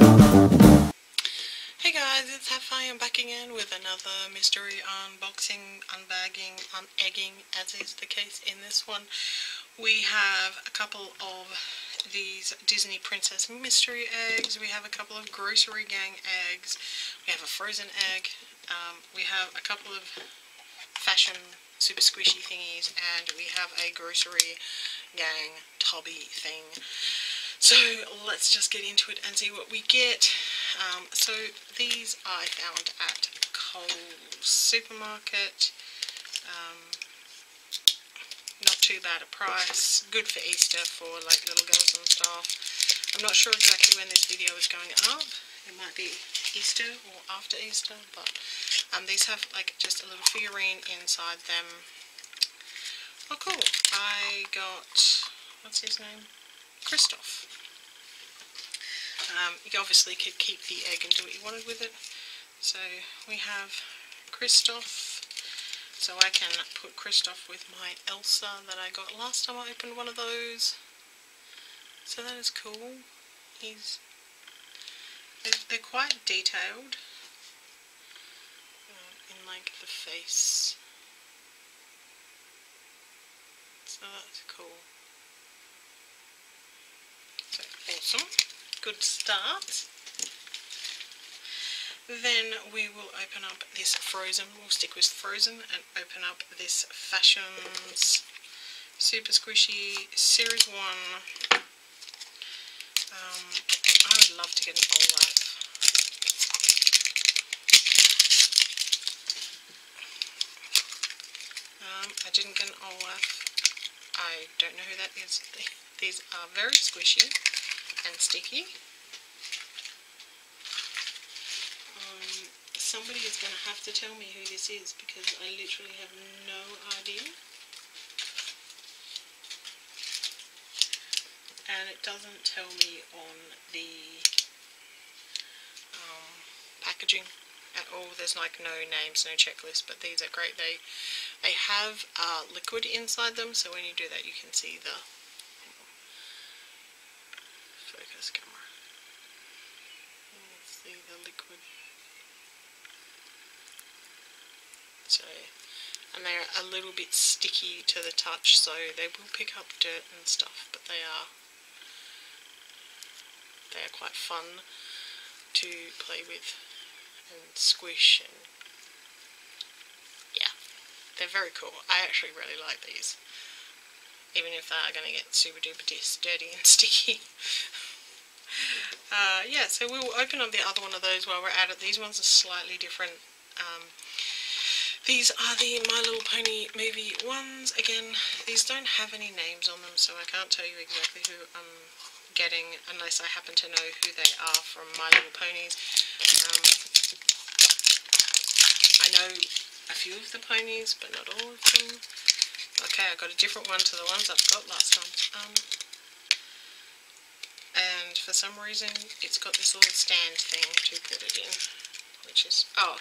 Hey guys, it's Haffina. Back again with another mystery unboxing, unbagging, unegging, as is the case in this one. We have a couple of these Disney Princess mystery eggs. We have a couple of Grocery Gang eggs. We have a frozen egg. Um, we have a couple of fashion super squishy thingies and we have a Grocery Gang tubby thing. So let's just get into it and see what we get. Um, so these I found at Coles supermarket. Um, not too bad a price. Good for Easter for like little girls and stuff. I'm not sure exactly when this video is going up. It might be Easter or after Easter, but um, these have like just a little figurine inside them. Oh cool. I got, what's his name? Kristoff. Um, you obviously could keep the egg and do what you wanted with it. So we have Kristoff. So I can put Kristoff with my Elsa that I got last time I opened one of those. So that is cool. He's they're, they're quite detailed uh, in like the face. So that's cool. So awesome. Good start. Then we will open up this Frozen. We'll stick with Frozen and open up this Fash'ems Super Squishy Series 1. Um, I would love to get an Olaf. Um, I didn't get an Olaf. I don't know who that is. These are very squishy and sticky. Um, somebody is going to have to tell me who this is because I literally have no idea. And it doesn't tell me on the um, packaging at all. There's like no names, no checklist, but these are great. They they have uh, liquid inside them, so when you do that you can see the focus camera. Let's see the liquid. So, and they're a little bit sticky to the touch, so they will pick up dirt and stuff, but they are they are quite fun to play with and squish and yeah, they're very cool. I actually really like these, even if they are going to get super duper dirty and sticky. Uh, yeah, so we'll open up the other one of those while we're at it. These ones are slightly different. Um, these are the My Little Pony movie ones. Again, these don't have any names on them, so I can't tell you exactly who I'm getting unless I happen to know who they are from My Little Ponies. Um, I know a few of the ponies, but not all of them. Okay, I got a different one to the ones I've got last time. Um, and for some reason, it's got this little stand thing to put it in, which is, oh,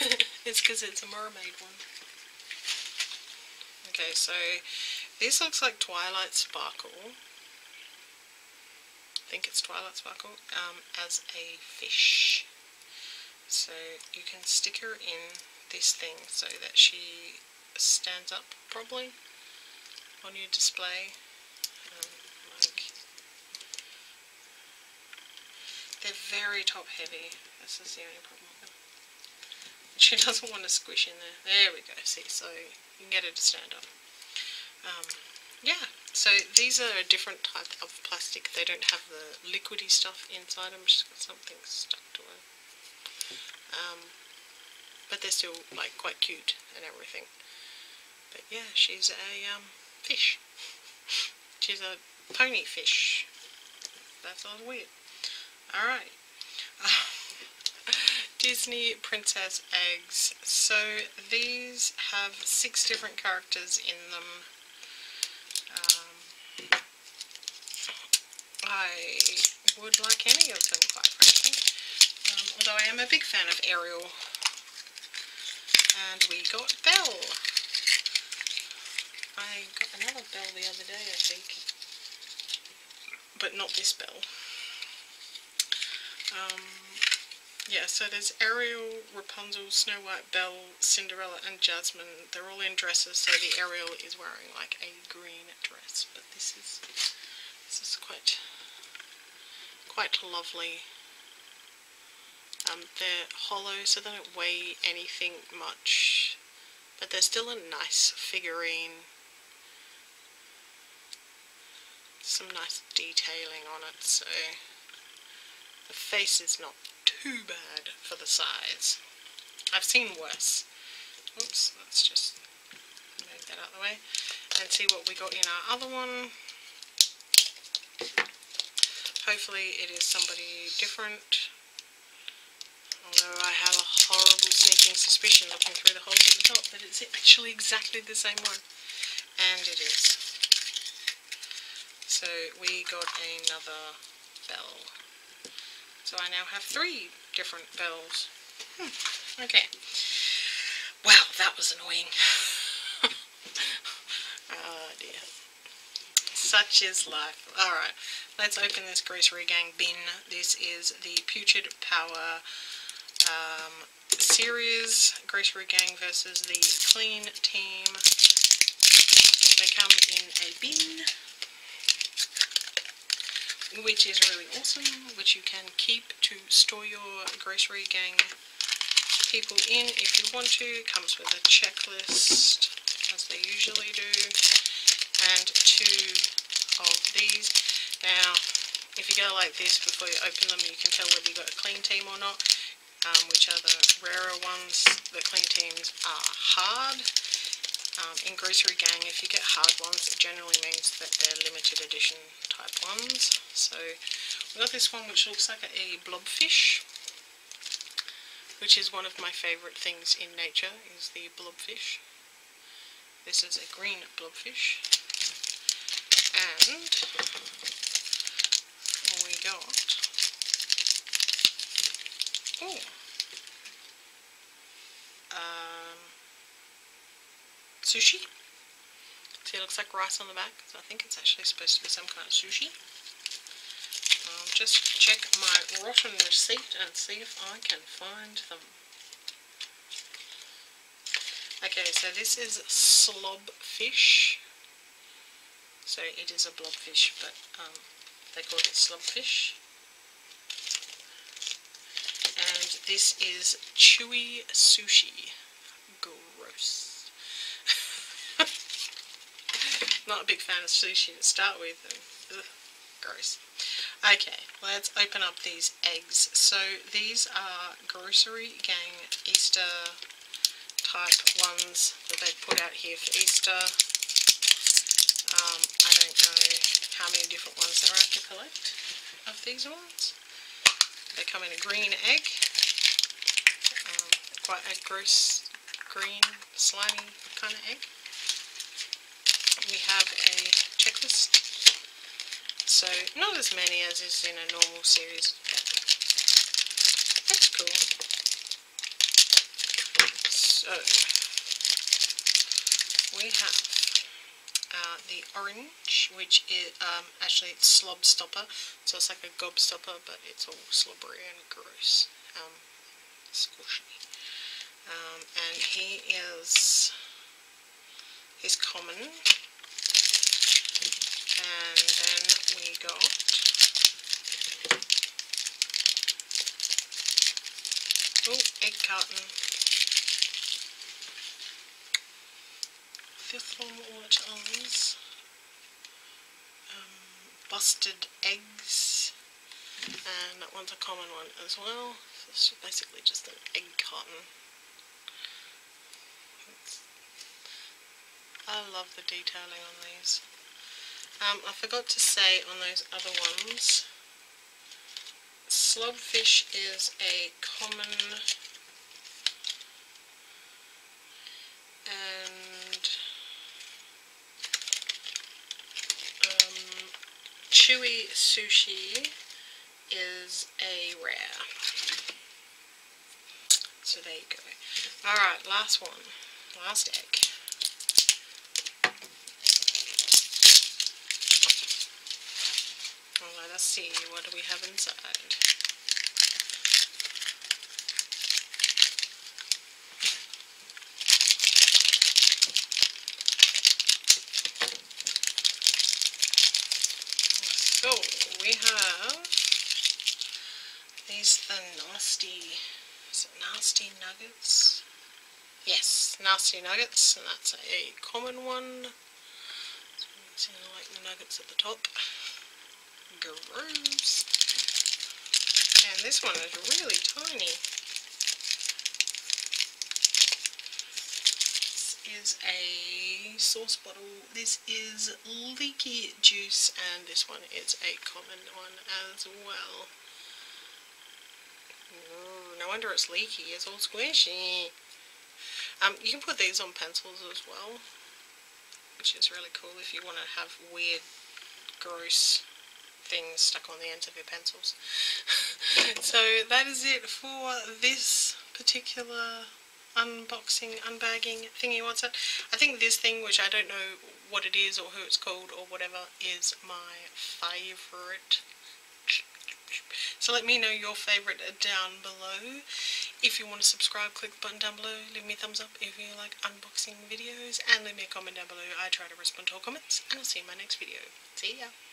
it's because it's a mermaid one. Okay, so this looks like Twilight Sparkle. I think it's Twilight Sparkle, um, as a fish. So you can stick her in this thing so that she stands up properly on your display. Um, like they're very top heavy. This is the only problem. She doesn't want to squish in there. There we go. See, so you can get her to stand up. Um, yeah, so these are a different type of plastic. They don't have the liquidy stuff inside them. She's got something stuck to her. Um, but they're still like quite cute and everything. But yeah, she's a um, fish. She's a pony fish. That's all weird. Alright. Disney Princess Eggs. So these have six different characters in them. Um, I would like any of them, quite frankly. Um, although I am a big fan of Ariel. And we got Belle. I got another Belle the other day, I think. But not this Belle. Um, yeah, so there's Ariel, Rapunzel, Snow White, Belle, Cinderella, and Jasmine. They're all in dresses, so the Ariel is wearing like a green dress, but this is this is quite quite lovely. Um, they're hollow, so they don't weigh anything much, but they're still a nice figurine. Some nice detailing on it, so the face is not too bad for the size. I've seen worse. Oops, let's just move that out of the way and see what we got in our other one. Hopefully it is somebody different. Although I have a horrible sneaking suspicion looking through the holes at the top that it's actually exactly the same one. And it is. So we got another Belle. So I now have three different Belles. Hmm. Okay. Wow, that was annoying. oh dear. Such is life. Alright, let's open this Grocery Gang bin. This is the Putrid Power um, series. Grocery Gang versus the Clean Team. They come in a bin which is really awesome, which you can keep to store your grocery gang people in if you want to. It comes with a checklist, as they usually do, and two of these. Now, if you go like this before you open them, you can tell whether you've got a clean team or not, um, which are the rarer ones. The clean teams are hard, um, in Grocery Gang, if you get hard ones, it generally means that they're limited edition type ones. So we got this one which looks like a blobfish, which is one of my favourite things in nature, is the blobfish. This is a green blobfish. And we got... Oh! Um, sushi. See, it looks like rice on the back, so I think it's actually supposed to be some kind of sushi. I'll just check my rotten receipt and see if I can find them. Okay, so this is slob fish. So it is a blobfish, but um, they call it slobfish. And this is chewy sushi. Gross. Not a big fan of sushi to start with. Ugh, gross. Okay, let's open up these eggs. So these are Grocery Gang Easter type ones that they put out here for Easter. Um, I don't know how many different ones there are to collect of these ones. They come in a green egg. Um, quite a gross green slimy kind of egg we have a checklist. So, not as many as is in a normal series, that's cool. So, we have uh, the orange, which is, um, actually it's slob stopper, so it's like a gob stopper, but it's all slobbery and gross, um, squishy. Um, and he is, he's common, and then we got oh egg carton. Fifth one what else um, busted eggs. And that one's a common one as well. So it's basically just an egg carton. I love the detailing on these um, I forgot to say on those other ones, slobfish is a common and um, chewy sushi is a rare. So there you go. Alright, last one. Last egg. Let us see what do we have inside. So we have these the nasty is it nasty nuggets? Yes, nasty nuggets, and that's a common one. So you like the nuggets at the top. Gross. And this one is really tiny. This is a sauce bottle. This is leaky juice, and this one is a common one as well. no wonder it's leaky. It's all squishy. Um, you can put these on pencils as well, which is really cool if you want to have weird, gross things stuck on the ends of your pencils. so that is it for this particular unboxing, unbagging thingy, what's it? I think this thing, which I don't know what it is or who it's called or whatever, is my favourite. So let me know your favourite down below. If you want to subscribe, click the button down below. Leave me a thumbs up if you like unboxing videos. And leave me a comment down below. I try to respond to all comments. And I'll see you in my next video. See ya!